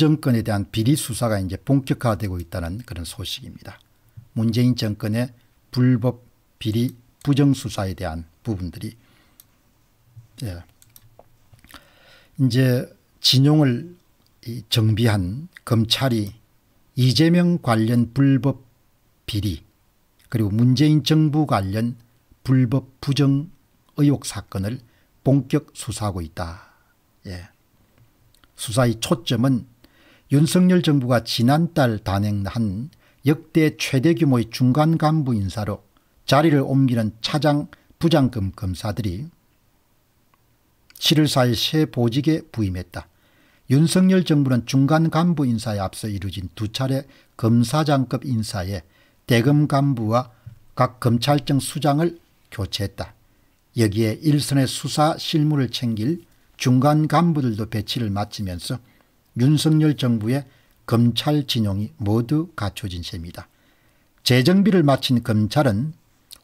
정권에 대한 비리 수사가 이제 본격화되고 있다는 그런 소식입니다. 문재인 정권의 불법 비리 부정 수사에 대한 부분들이 예. 이제 진용을 정비한 검찰이 이재명 관련 불법 비리 그리고 문재인 정부 관련 불법 부정 의혹 사건을 본격 수사하고 있다. 예. 수사의 초점은 윤석열 정부가 지난달 단행한 역대 최대 규모의 중간 간부 인사로 자리를 옮기는 차장 부장급 검사들이 7월 4일 새 보직에 부임했다. 윤석열 정부는 중간 간부 인사에 앞서 이루어진 두 차례 검사장급 인사에 대검 간부와 각 검찰청 수장을 교체했다. 여기에 일선의 수사 실무를 챙길 중간 간부들도 배치를 마치면서 윤석열 정부의 검찰 진용이 모두 갖춰진 셈이다. 재정비를 마친 검찰은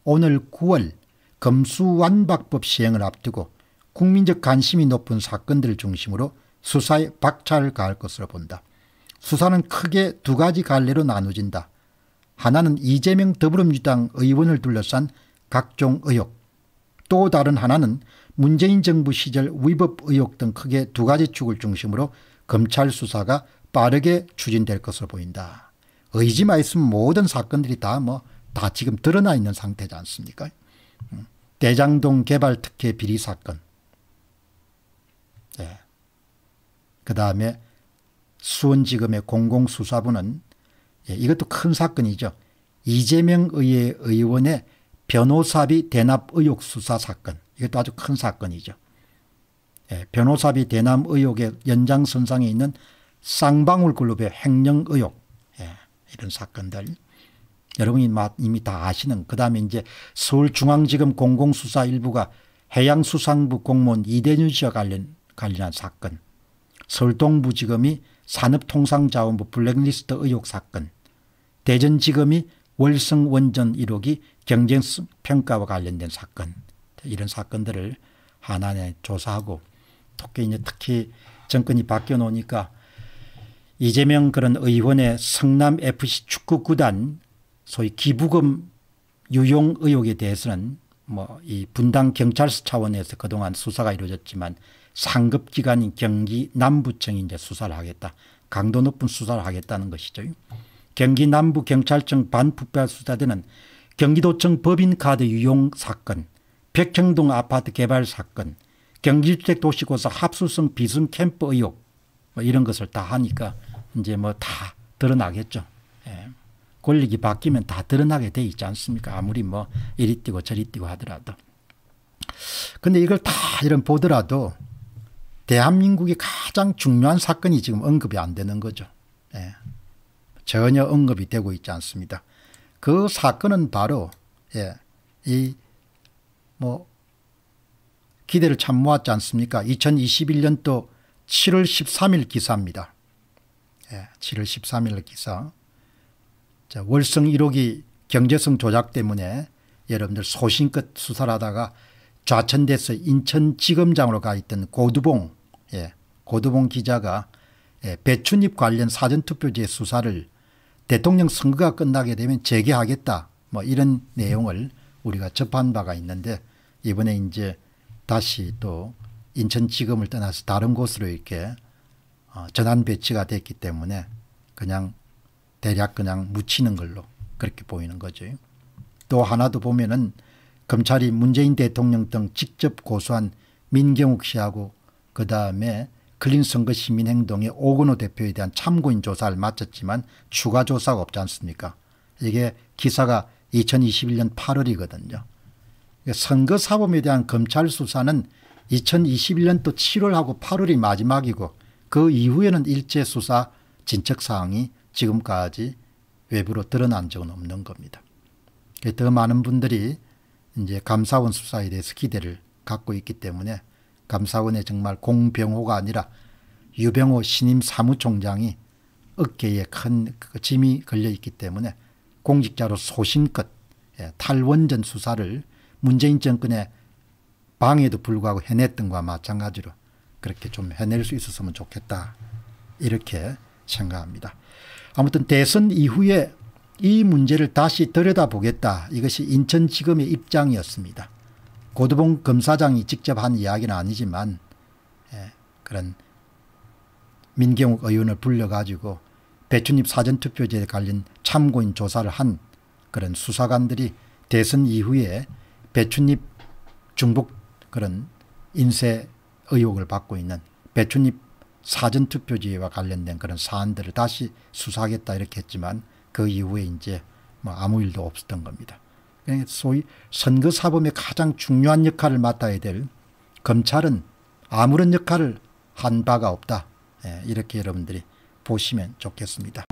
오늘 9월 검수완박법 시행을 앞두고 국민적 관심이 높은 사건들을 중심으로 수사에 박차를 가할 것으로 본다. 수사는 크게 두 가지 갈래로 나누진다. 하나는 이재명 더불어민주당 의원을 둘러싼 각종 의혹 또 다른 하나는 문재인 정부 시절 위법 의혹 등 크게 두 가지 축을 중심으로 검찰 수사가 빠르게 추진될 것으로 보인다. 의지만 있으면 모든 사건들이 다 뭐다 뭐, 지금 드러나 있는 상태지 않습니까? 음. 대장동 개발 특혜 비리 사건 네. 그 다음에 수원지검의 공공수사부는 예, 이것도 큰 사건이죠. 이재명 의회 의원의 변호사비 대납 의혹 수사 사건 이것도 아주 큰 사건이죠. 예, 변호사비 대납 의혹의 연장선상에 있는 쌍방울 그룹의 횡령 의혹. 예, 이런 사건들 여러분이 이미 다 아시는 그 다음에 이제 서울중앙지검 공공수사 일부가 해양수산부 공무원 이대준 씨와 관련, 관련한 사건 서울동부지검이 산업통상자원부 블랙리스트 의혹 사건 대전지검이 월성원전 1호기 경쟁평가와 관련된 사건 이런 사건들을 하나하나 조사하고 특히 이제 특히 정권이 바뀌어 놓으니까 이재명 그런 의원의 성남FC 축구 구단 소위 기부금 유용 의혹에 대해서는 뭐 이 분당 경찰서 차원에서 그동안 수사가 이루어졌지만 상급 기관인 경기 남부청이 이제 수사를 하겠다. 강도 높은 수사를 하겠다는 것이죠. 경기 남부 경찰청 반부패 수사대는 경기도청 법인카드 유용 사건, 백형동 아파트 개발 사건, 경기주택 도시고사 합수성 비순 캠프 의혹 뭐 이런 것을 다 하니까 이제 뭐 다 드러나겠죠. 예. 권력이 바뀌면 다 드러나게 돼 있지 않습니까? 아무리 뭐 이리 뛰고 저리 뛰고 하더라도. 근데 이걸 다 이런 보더라도 대한민국의 가장 중요한 사건이 지금 언급이 안 되는 거죠. 예. 전혀 언급이 되고 있지 않습니다. 그 사건은 바로 예, 이뭐 기대를 참 모았지 않습니까? 2021년도 7월 13일 기사입니다. 예, 7월 13일 기사. 자, 월성 1호기 경제성 조작 때문에 여러분들 소신껏 수사를 하다가 좌천돼서 인천지검장으로 가 있던 고두봉 예, 고두봉 기자가 예, 배춘입 관련 사전투표제 수사를 대통령 선거가 끝나게 되면 재개하겠다 뭐 이런 내용을 우리가 접한 바가 있는데 이번에 이제 다시 또 인천지검을 떠나서 다른 곳으로 이렇게 어, 전환 배치가 됐기 때문에 그냥 대략 그냥 묻히는 걸로 그렇게 보이는 거죠. 또 하나도 보면은 검찰이 문재인 대통령 등 직접 고소한 민경욱 씨하고 그 다음에 클린 선거 시민행동의 오건호 대표에 대한 참고인 조사를 마쳤지만 추가 조사가 없지 않습니까 이게 기사가 2021년 8월이거든요. 선거 사범에 대한 검찰 수사는 2021년도 7월하고 8월이 마지막이고 그 이후에는 일제 수사 진척 사항이 지금까지 외부로 드러난 적은 없는 겁니다. 더 많은 분들이 이제 감사원 수사에 대해서 기대를 갖고 있기 때문에 감사원에 정말 공병호가 아니라 유병호 신임 사무총장이 어깨에 큰그 짐이 걸려 있기 때문에 공직자로 소신껏 예, 탈원전 수사를 문재인 정권의 방해도 불구하고 해냈던 것과 마찬가지로 그렇게 좀 해낼 수 있었으면 좋겠다. 이렇게 생각합니다. 아무튼 대선 이후에 이 문제를 다시 들여다보겠다. 이것이 인천지검의 입장이었습니다. 고두봉 검사장이 직접 한 이야기는 아니지만 예, 그런 민경욱 의원을 불러가지고 배춘입 사전투표제에 관련 참고인 조사를 한 그런 수사관들이 대선 이후에 배춘입 중복 그런 인쇄 의혹을 받고 있는 배춘입 사전투표제와 관련된 그런 사안들을 다시 수사하겠다 이렇게 했지만 그 이후에 이제 뭐 아무 일도 없었던 겁니다. 그러니까 소위 선거사범의 가장 중요한 역할을 맡아야 될 검찰은 아무런 역할을 한 바가 없다. 예, 이렇게 여러분들이 보시면 좋겠습니다.